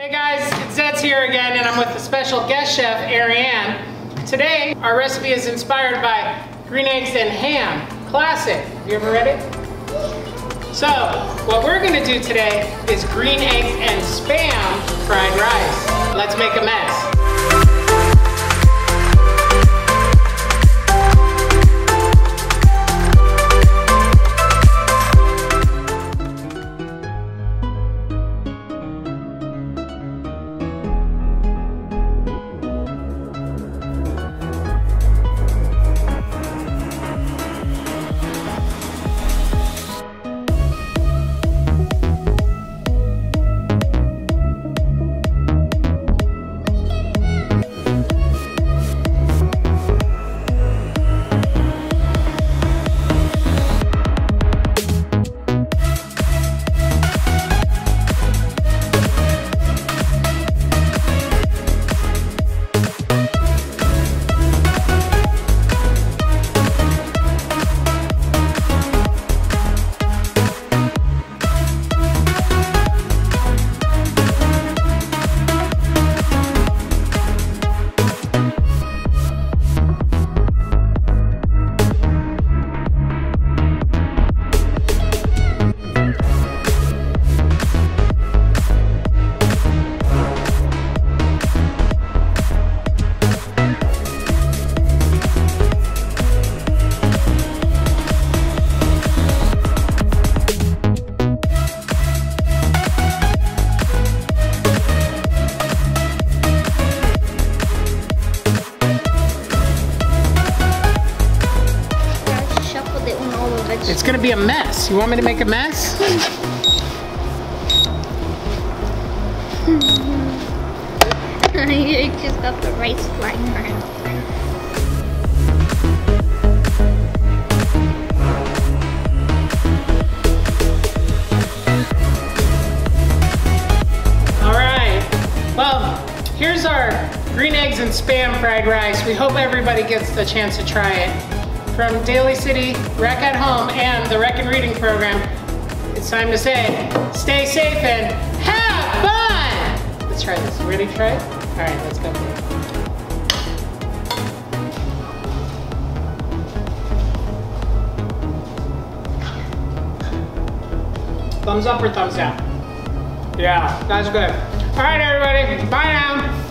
Hey guys, it's Zeds here again, and I'm with the special guest chef, Ariane. Today, our recipe is inspired by green eggs and ham. Classic. You ever read it? So, what we're gonna do today is green eggs and spam fried rice. Let's make a mess. It's gonna be a mess. You want me to make a mess? you just got the rice flying around. All right. Well, here's our green eggs and spam fried rice. We hope everybody gets the chance to try it. From Daly City Rec at Home and the Rec and Reading Program, it's time to say, stay safe and have fun! Let's try this. Ready to try it? All right, let's go. Thumbs up or thumbs down? Yeah, that's good. All right, everybody. Bye now.